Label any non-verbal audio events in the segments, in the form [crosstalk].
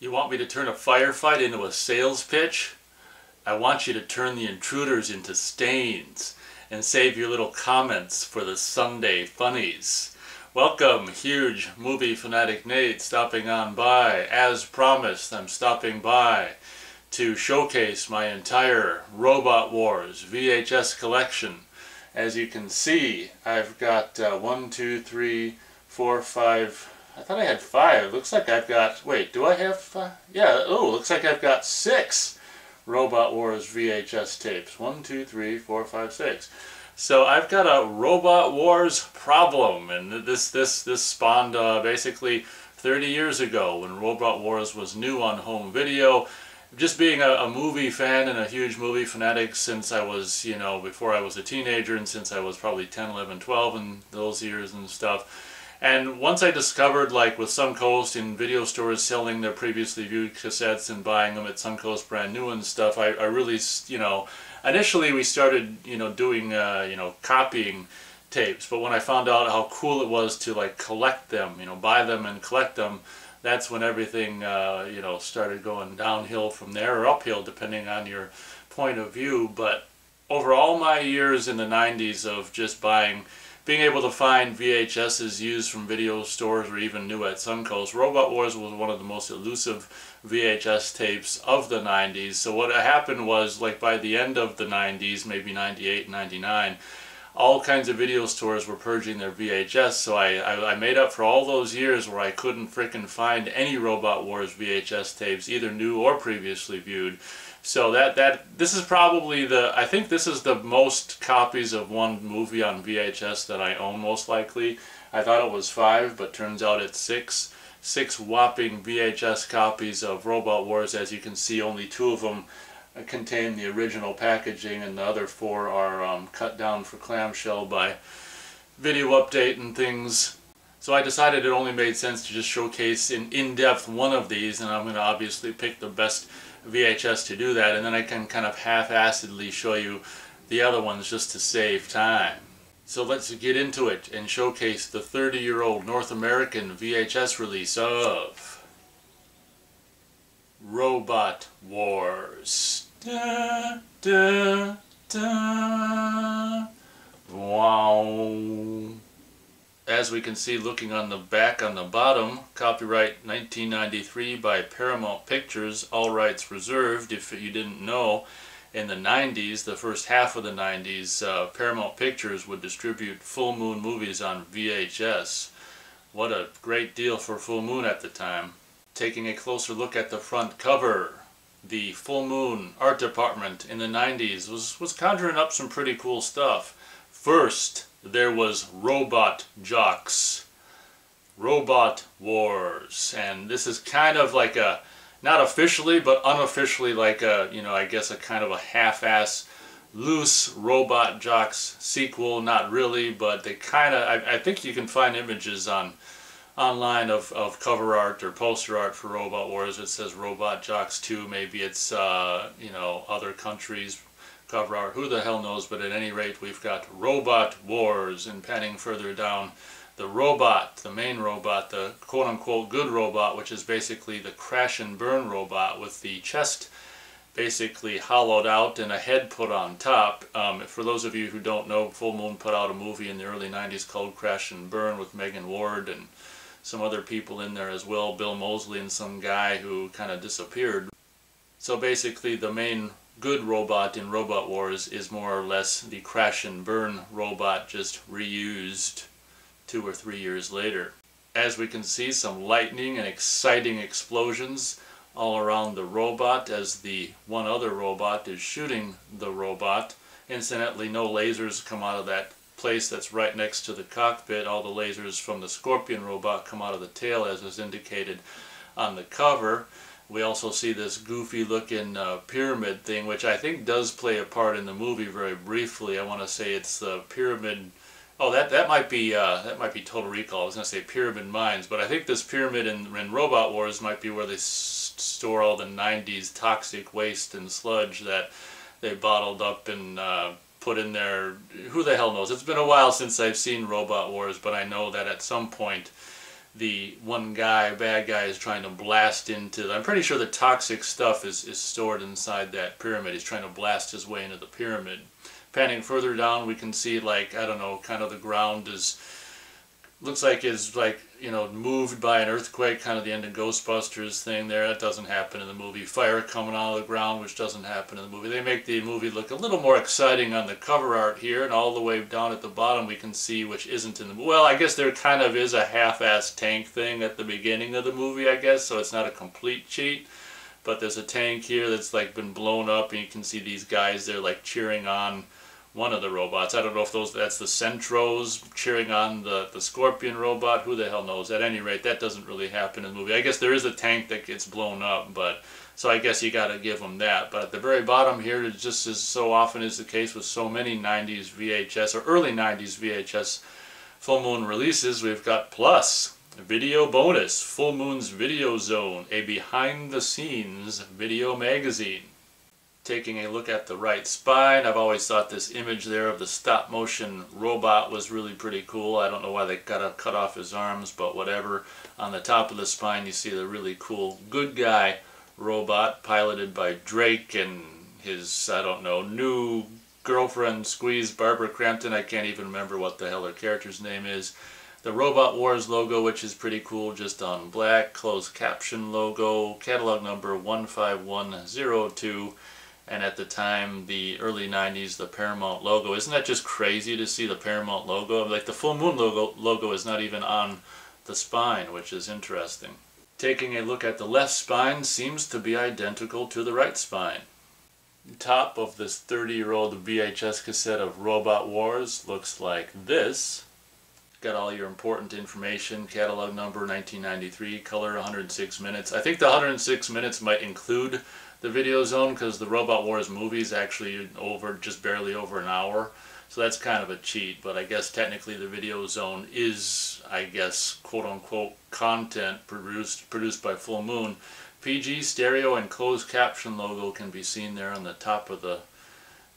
You want me to turn a firefight into a sales pitch? I want you to turn the intruders into stains and save your little comments for the Sunday funnies. Welcome, huge movie fanatic Nate, stopping on by. As promised, I'm stopping by to showcase my entire Robot Wars VHS collection. As you can see, I've got uh, one, two, three, four, five. I thought I had five. Looks like I've got. Wait, do I have? Five? Yeah. Oh, looks like I've got six Robot Wars VHS tapes. One, two, three, four, five, six. So I've got a Robot Wars problem, and this this this spawned uh, basically 30 years ago when Robot Wars was new on home video just being a, a, movie fan and a huge movie fanatic since I was, you know, before I was a teenager and since I was probably 10, 11, 12 in those years and stuff. And once I discovered, like with Suncoast in video stores selling their previously viewed cassettes and buying them at Suncoast brand new and stuff, I, I really, you know, initially we started, you know, doing, uh, you know, copying tapes. But when I found out how cool it was to like collect them, you know, buy them and collect them, that's when everything uh, you know started going downhill from there or uphill depending on your point of view but over all my years in the 90s of just buying being able to find VHSs used from video stores or even new at Suncoast, Robot Wars was one of the most elusive VHS tapes of the 90s. So what happened was, like by the end of the 90s, maybe 98, 99, all kinds of video stores were purging their VHS, so I, I, I, made up for all those years where I couldn't fricking find any Robot Wars VHS tapes, either new or previously viewed. So that, that this is probably the, I think this is the most copies of one movie on VHS that I own most likely. I thought it was five, but turns out it's six. Six whopping VHS copies of Robot Wars, as you can see, only two of them contain the original packaging and the other four are um, cut down for clamshell by video update and things. So I decided it only made sense to just showcase in in-depth one of these and I'm going to obviously pick the best VHS to do that and then I can kind of half-assedly show you the other ones just to save time. So let's get into it and showcase the 30-year-old North American VHS release of Robot Wars. Da, da, da. Wow. As we can see looking on the back on the bottom, copyright 1993 by Paramount Pictures, all rights reserved. If you didn't know, in the 90s, the first half of the 90s, uh, Paramount Pictures would distribute Full Moon movies on VHS. What a great deal for Full Moon at the time. Taking a closer look at the front cover, the Full Moon art department in the 90s was, was conjuring up some pretty cool stuff. First, there was Robot Jox, Robot Wars. And this is kind of like a, not officially, but unofficially like a, you know, I guess a kind of a half-ass loose Robot Jox sequel. Not really, but they kind of, I, I think you can find images on online of, of cover art or poster art for Robot Wars. It says Robot Jocks 2. Maybe it's, uh, you know, other countries cover art. Who the hell knows? But at any rate, we've got Robot Wars. And panning further down, the robot, the main robot, the quote-unquote good robot, which is basically the crash and burn robot with the chest basically hollowed out and a head put on top. Um, for those of you who don't know, Full Moon put out a movie in the early 90s called Crash and Burn with Megan Ward and some other people in there as well, Bill Moseley and some guy who kind of disappeared. So basically the main good robot in Robot Wars is more or less the crash and burn robot just reused two or three years later. As we can see some lightning and exciting explosions all around the robot as the one other robot is shooting the robot. Incidentally no lasers come out of that place that's right next to the cockpit. All the lasers from the Scorpion robot come out of the tail as is indicated on the cover. We also see this goofy looking uh, pyramid thing which I think does play a part in the movie very briefly. I want to say it's the pyramid Oh, that that might be uh, that might be Total Recall. I was going to say Pyramid Mines, but I think this pyramid in, in Robot Wars might be where they store all the '90s toxic waste and sludge that they bottled up and uh, put in there. Who the hell knows? It's been a while since I've seen Robot Wars, but I know that at some point the one guy, bad guy, is trying to blast into. I'm pretty sure the toxic stuff is, is stored inside that pyramid. He's trying to blast his way into the pyramid. Panning further down, we can see like I don't know, kind of the ground is looks like is like you know moved by an earthquake kind of the end of ghostbusters thing there. That doesn't happen in the movie. Fire coming out of the ground which doesn't happen in the movie. They make the movie look a little more exciting on the cover art here and all the way down at the bottom we can see which isn't in the well i guess there kind of is a half-ass tank thing at the beginning of the movie i guess so it's not a complete cheat. But there's a tank here that's like been blown up and you can see these guys they're like cheering on one of the robots. I don't know if those that's the Centros cheering on the, the Scorpion robot. Who the hell knows? At any rate, that doesn't really happen in the movie. I guess there is a tank that gets blown up, but so I guess you got to give them that. But at the very bottom here, it just as so often is the case with so many 90s VHS or early 90s VHS full moon releases, we've got plus video bonus, Full Moon's Video Zone, a behind the scenes video magazine taking a look at the right spine. I've always thought this image there of the stop motion robot was really pretty cool. I don't know why they gotta cut off his arms, but whatever. On the top of the spine you see the really cool good guy robot piloted by Drake and his, I don't know, new girlfriend Squeeze Barbara Crampton. I can't even remember what the hell her character's name is. The Robot Wars logo, which is pretty cool, just on black. Closed caption logo. Catalog number 15102 and at the time the early 90s the Paramount logo isn't that just crazy to see the Paramount logo? Like the full moon logo logo is not even on the spine which is interesting. Taking a look at the left spine seems to be identical to the right spine. Top of this 30 year old VHS cassette of Robot Wars looks like this got all your important information catalog number 1993 color 106 minutes I think the 106 minutes might include the video zone because the Robot Wars movie is actually over just barely over an hour. So that's kind of a cheat, but I guess technically the video zone is, I guess, quote unquote, content produced produced by Full Moon. PG stereo and closed caption logo can be seen there on the top of the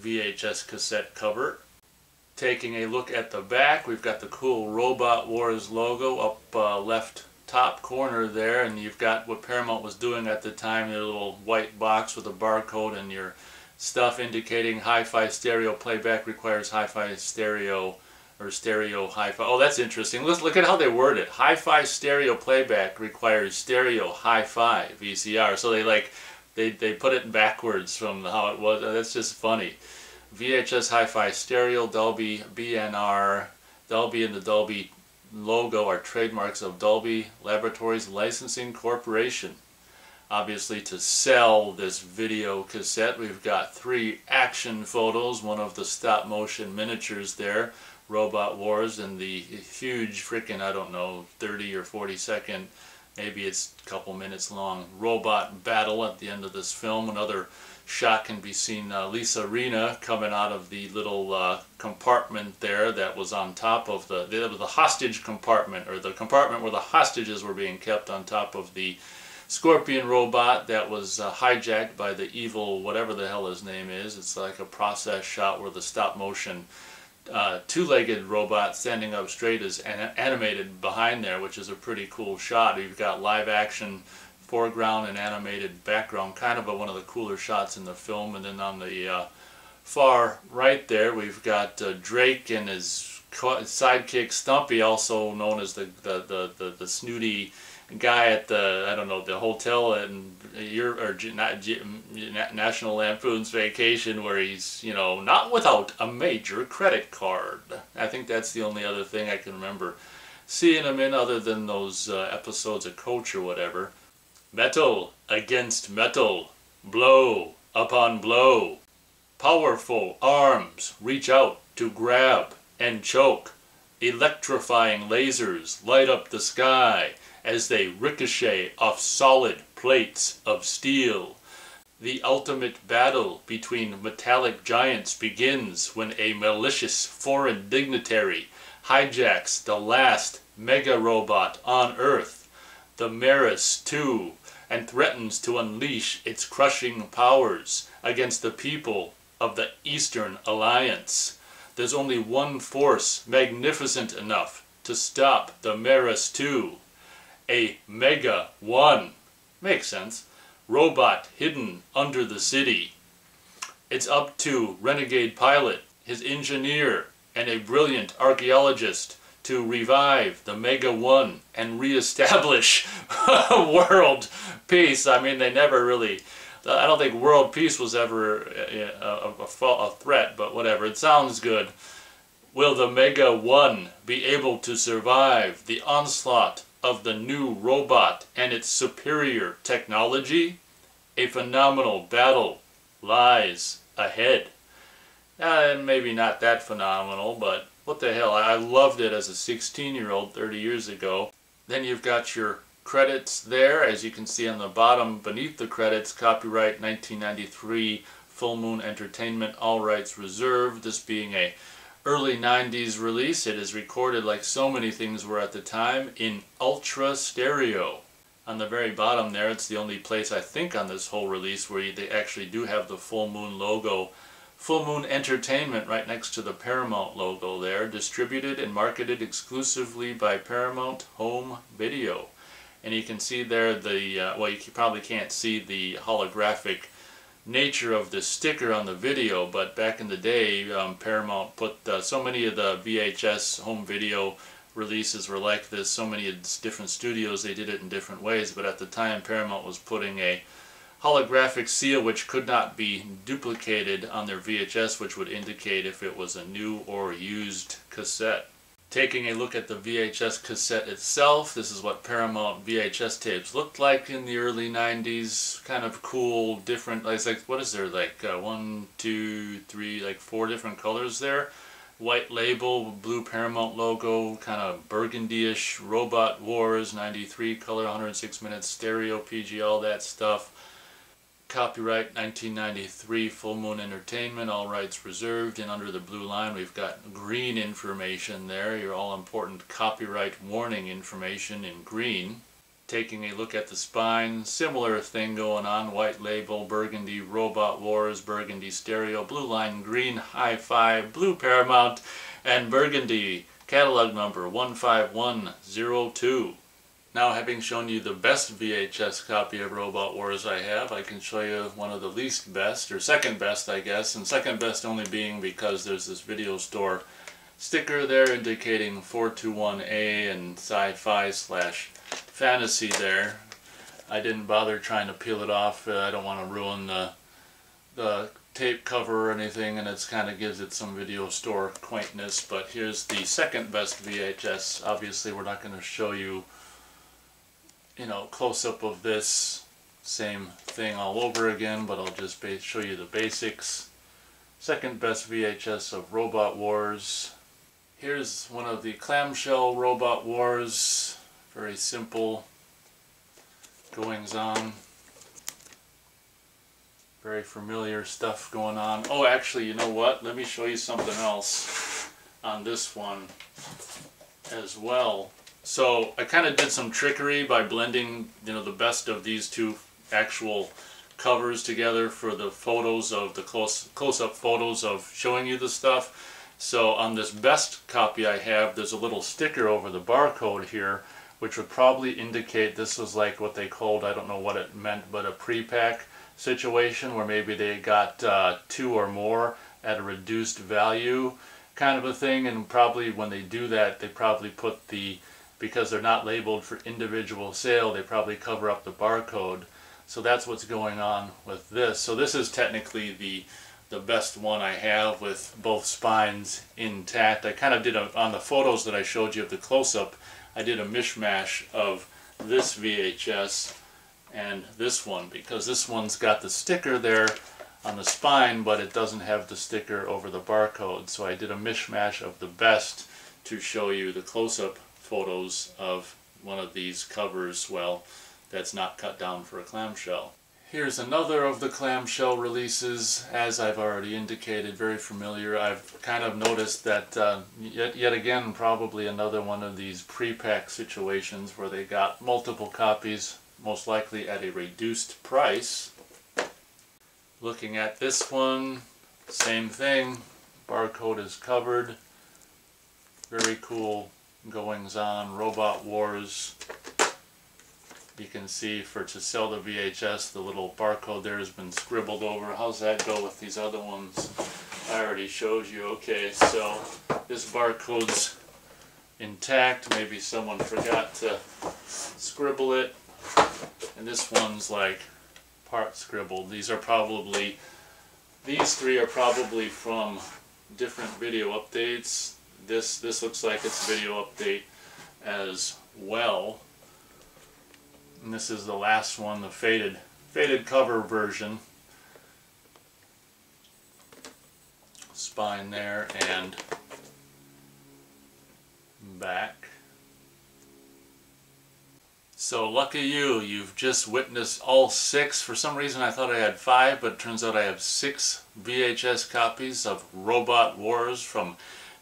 VHS cassette cover. Taking a look at the back, we've got the cool Robot Wars logo up uh, left top corner there and you've got what Paramount was doing at the time, your little white box with a barcode and your stuff indicating hi-fi stereo playback requires hi-fi stereo or stereo hi-fi. Oh, that's interesting. Let's look at how they word it. Hi-fi stereo playback requires stereo hi-fi VCR. So they like they they put it backwards from how it was. That's just funny. VHS hi-fi stereo Dolby BNR Dolby and the Dolby logo are trademarks of Dolby Laboratories Licensing Corporation. Obviously to sell this video cassette we've got three action photos, one of the stop motion miniatures there, Robot Wars, and the huge freaking, I don't know, 30 or 40 second, maybe it's a couple minutes long, robot battle at the end of this film. Another shot can be seen uh, Lisa Rinna coming out of the little uh, compartment there that was on top of the, the, the hostage compartment, or the compartment where the hostages were being kept on top of the Scorpion robot that was uh, hijacked by the evil, whatever the hell his name is. It's like a process shot where the stop motion uh, two-legged robot standing up straight is an animated behind there, which is a pretty cool shot. You've got live action foreground and animated background, kind of a, one of the cooler shots in the film. And then on the uh, far right there, we've got uh, Drake and his sidekick Stumpy, also known as the, the, the, the, the snooty guy at the I don't know the hotel in your or not National Lampoon's Vacation where he's you know not without a major credit card. I think that's the only other thing I can remember seeing him in other than those uh, episodes of Coach or whatever. Metal against metal, blow upon blow. Powerful arms reach out to grab and choke. Electrifying lasers light up the sky as they ricochet off solid plates of steel. The ultimate battle between metallic giants begins when a malicious foreign dignitary hijacks the last mega robot on Earth, the Maris II, and threatens to unleash its crushing powers against the people of the Eastern Alliance. There's only one force magnificent enough to stop the Maris II, a Mega 1. Makes sense. Robot hidden under the city. It's up to Renegade Pilot, his engineer, and a brilliant archaeologist to revive the Mega 1 and reestablish [laughs] a world peace. I mean, they never really, I don't think world peace was ever a, a, a, a threat, but whatever. It sounds good. Will the Mega 1 be able to survive the onslaught of the new robot and its superior technology? A phenomenal battle lies ahead. Uh, maybe not that phenomenal, but what the hell, I loved it as a 16 year old 30 years ago. Then you've got your credits there, as you can see on the bottom beneath the credits, copyright 1993, Full Moon Entertainment, all rights reserved, this being a early 90s release. It is recorded like so many things were at the time in ultra stereo. On the very bottom there, it's the only place I think on this whole release where they actually do have the Full Moon logo. Full Moon Entertainment right next to the Paramount logo there, distributed and marketed exclusively by Paramount Home Video. And you can see there the, uh, well you probably can't see the holographic nature of the sticker on the video, but back in the day, um, Paramount put uh, so many of the VHS home video releases were like this. So many different studios, they did it in different ways, but at the time, Paramount was putting a holographic seal which could not be duplicated on their VHS, which would indicate if it was a new or used cassette. Taking a look at the VHS cassette itself, this is what Paramount VHS tapes looked like in the early 90s. Kind of cool, different, like, what is there, like uh, one, two, three, like four different colors there. White label, blue Paramount logo, kind of burgundy-ish, Robot Wars, 93 color, 106 minutes, stereo, PG, all that stuff. Copyright 1993 Full Moon Entertainment, all rights reserved. And under the blue line we've got green information there, your all important copyright warning information in green. Taking a look at the spine, similar thing going on, white label, burgundy, robot wars, burgundy stereo, blue line, green, hi-fi, blue paramount, and burgundy, catalog number 15102. Now having shown you the best VHS copy of Robot Wars I have, I can show you one of the least best, or second best I guess, and second best only being because there's this video store sticker there indicating 421A and sci-fi slash fantasy there. I didn't bother trying to peel it off, uh, I don't want to ruin the, the tape cover or anything and it kind of gives it some video store quaintness, but here's the second best VHS. Obviously we're not going to show you you know, close-up of this same thing all over again, but I'll just show you the basics. Second best VHS of Robot Wars. Here's one of the clamshell Robot Wars. Very simple goings on. Very familiar stuff going on. Oh, actually, you know what? Let me show you something else on this one as well. So I kind of did some trickery by blending, you know, the best of these two actual covers together for the photos of the close close-up photos of showing you the stuff. So on this best copy I have, there's a little sticker over the barcode here, which would probably indicate this was like what they called, I don't know what it meant, but a pre-pack situation where maybe they got uh, two or more at a reduced value kind of a thing and probably when they do that they probably put the because they're not labeled for individual sale, they probably cover up the barcode. So that's what's going on with this. So this is technically the the best one I have with both spines intact. I kind of did a, on the photos that I showed you of the close-up, I did a mishmash of this VHS and this one because this one's got the sticker there on the spine but it doesn't have the sticker over the barcode so I did a mishmash of the best to show you the close-up photos of one of these covers, well, that's not cut down for a clamshell. Here's another of the clamshell releases, as I've already indicated, very familiar. I've kind of noticed that uh, yet, yet again probably another one of these pre-pack situations where they got multiple copies, most likely at a reduced price. Looking at this one, same thing, barcode is covered, very cool goings on, Robot Wars, You can see for to sell the VHS, the little barcode there has been scribbled over. How's that go with these other ones? I already showed you. Okay, so this barcode's intact. Maybe someone forgot to scribble it. And this one's like part scribbled. These are probably, these three are probably from different video updates. This, this looks like it's a video update as well. And this is the last one, the faded, faded cover version. Spine there and back. So lucky you, you've just witnessed all six. For some reason I thought I had five, but it turns out I have six VHS copies of Robot Wars from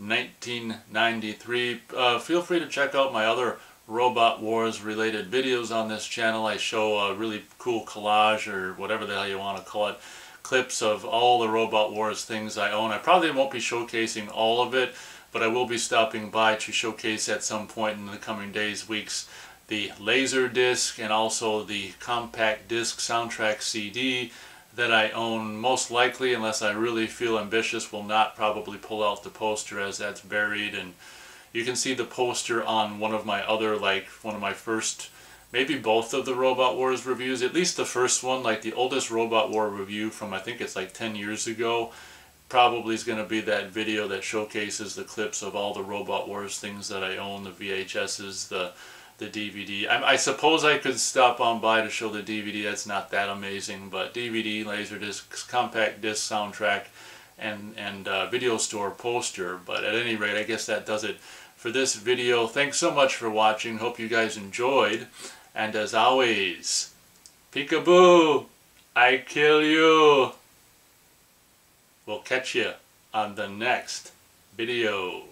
1993. Uh, feel free to check out my other Robot Wars related videos on this channel. I show a really cool collage or whatever the hell you want to call it. Clips of all the Robot Wars things I own. I probably won't be showcasing all of it, but I will be stopping by to showcase at some point in the coming days, weeks, the laser disc and also the compact disc soundtrack CD that I own most likely unless I really feel ambitious will not probably pull out the poster as that's buried. And you can see the poster on one of my other like one of my first maybe both of the Robot Wars reviews at least the first one like the oldest Robot War review from I think it's like 10 years ago probably is going to be that video that showcases the clips of all the Robot Wars things that I own the VHS's the the DVD. I, I, suppose I could stop on by to show the DVD. That's not that amazing, but DVD, Laserdisc, compact disc soundtrack, and and uh, video store poster. But at any rate, I guess that does it for this video. Thanks so much for watching. Hope you guys enjoyed. And as always, peekaboo, I kill you. We'll catch you on the next video.